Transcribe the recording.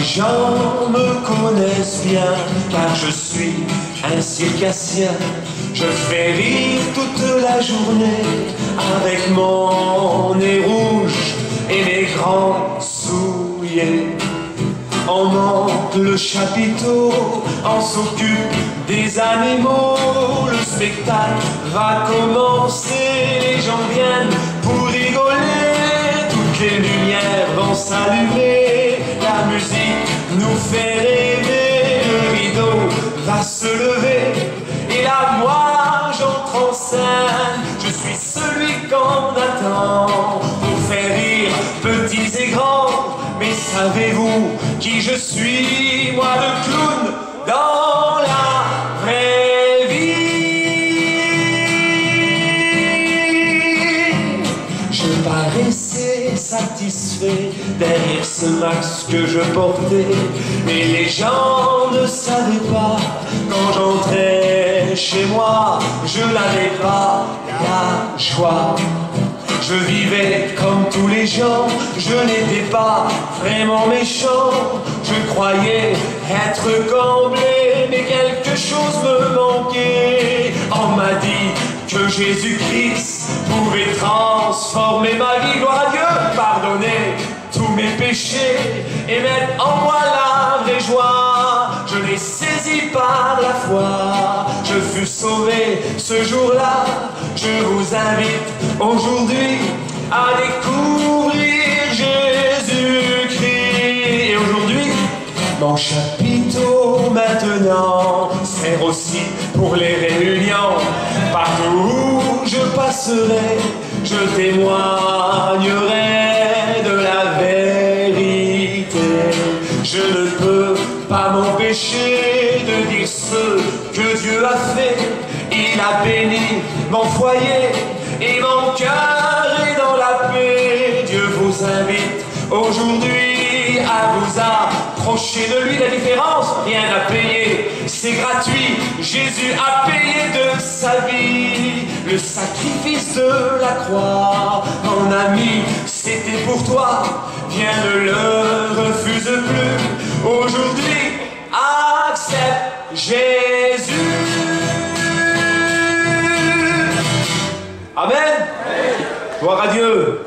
gens me connaissent bien, car je suis un circassien. Je fais rire toute la journée avec mon nez rouge et mes grands souliers. On monte le chapiteau, on s'occupe des animaux. Le spectacle va commencer, les gens viennent pour rigoler. Toutes les lumières vont s'allumer, fait rêver. Le rideau va se lever et là moi j'entre en scène. Je suis celui qu'on attend pour faire rire petits et grands. Mais savez-vous qui je suis, moi le clown? Satisfait derrière ce masque que je portais, mais les gens ne savaient pas quand j'entrais chez moi, je n'avais pas la joie. Je vivais comme tous les gens, je n'étais pas vraiment méchant. Je croyais être comblé, mais quelque chose me manquait. On m'a dit que Jésus-Christ pouvait transformer ma vie. Gloire à Dieu, pardonner tous mes péchés et mettre en moi la vraie joie. Je l'ai saisi par la foi, je fus sauvé ce jour-là. Je vous invite aujourd'hui à découvrir Jésus-Christ. Et aujourd'hui, mon chapiteau maintenant sert aussi pour les réunions. Je témoignerai de la vérité. Je ne peux pas m'empêcher de dire ce que Dieu a fait. Il a béni mon foyer et mon cœur est dans la paix. Dieu vous invite aujourd'hui à vous approcher de lui. La différence, rien à payer, c'est gratuit. Jésus a payé le sacrifice de la croix. Mon ami, c'était pour toi. Viens, ne le refuse plus. Aujourd'hui, accepte Jésus. Amen. Gloire à Dieu.